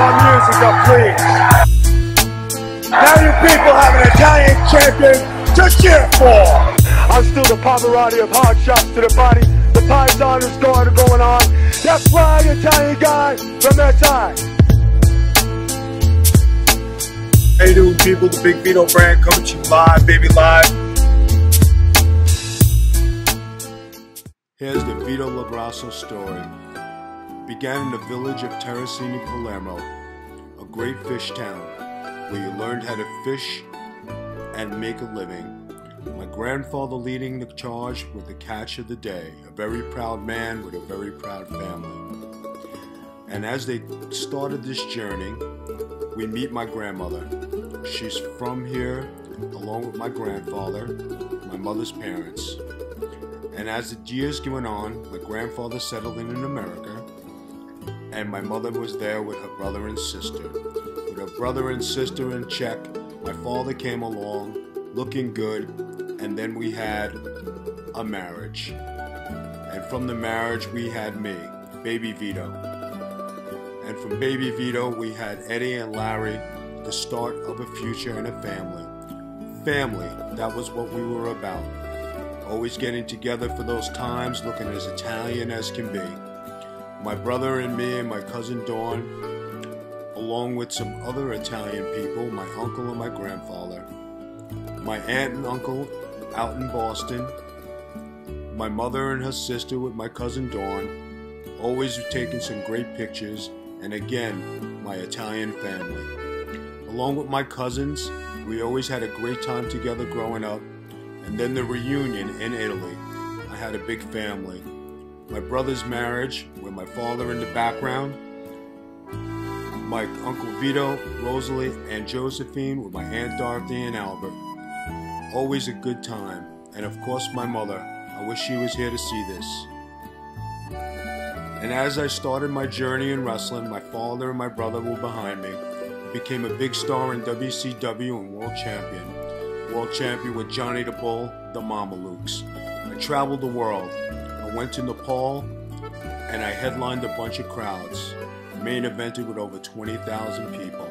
our music up, please. Now you people have an Italian champion to cheer for. I'm still the Pavarotti of hard shots to the body. The Python is going going on. That fly Italian guy from SI. How you doing, people? The Big Vito brand coming to you live, baby, live. Here's the Vito LoGrasso story. Began in the village of Terrasini, Palermo, a great fish town where you learned how to fish and make a living. My grandfather leading the charge with the catch of the day, a very proud man with a very proud family. And as they started this journey, we meet my grandmother. She's from here along with my grandfather, my mother's parents. And as the years went on, my grandfather settled in in America, and my mother was there with her brother and sister. With her brother and sister in check, my father came along looking good, and then we had a marriage. And from the marriage, we had me, Baby Vito. And from Baby Vito, we had Eddie and Larry, the start of a future and a family. Family, that was what we were about always getting together for those times, looking as Italian as can be. My brother and me and my cousin Dawn, along with some other Italian people, my uncle and my grandfather, my aunt and uncle out in Boston, my mother and her sister with my cousin Dawn, always taking some great pictures, and again, my Italian family. Along with my cousins, we always had a great time together growing up and then the reunion in Italy. I had a big family. My brother's marriage, with my father in the background, my Uncle Vito, Rosalie, and Josephine, with my Aunt Dorothy and Albert. Always a good time. And of course, my mother. I wish she was here to see this. And as I started my journey in wrestling, my father and my brother were behind me. I became a big star in WCW and world champion world champion with Johnny the Bull, the Mamalukes. I traveled the world. Went to Nepal and I headlined a bunch of crowds. Main evented with over 20,000 people.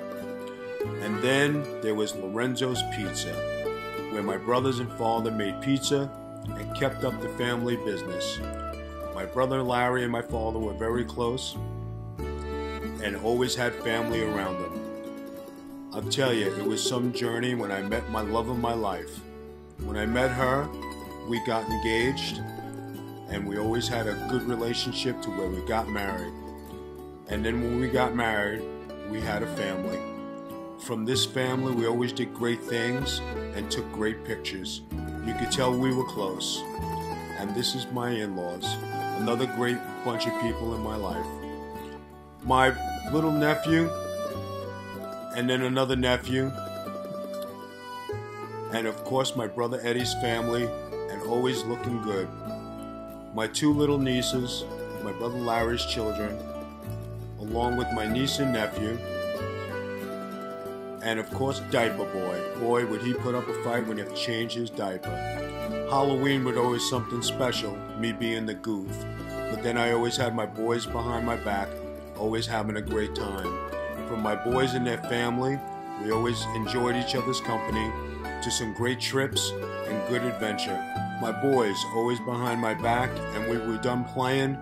And then there was Lorenzo's Pizza, where my brothers and father made pizza and kept up the family business. My brother Larry and my father were very close and always had family around them. I'll tell you, it was some journey when I met my love of my life. When I met her, we got engaged, and we always had a good relationship to where we got married. And then when we got married, we had a family. From this family, we always did great things and took great pictures. You could tell we were close. And this is my in laws, another great bunch of people in my life. My little nephew, and then another nephew, and of course my brother Eddie's family, and always looking good. My two little nieces, my brother Larry's children, along with my niece and nephew, and of course Diaper Boy. Boy, would he put up a fight when he had to change his diaper. Halloween was always something special, me being the goof. But then I always had my boys behind my back, always having a great time. From my boys and their family, we always enjoyed each other's company to some great trips and good adventure. My boys always behind my back, and when we were done playing,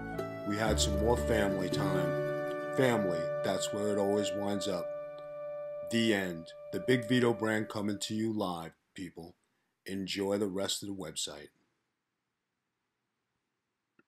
we had some more family time. Family, that's where it always winds up. The end. The Big Vito brand coming to you live, people. Enjoy the rest of the website.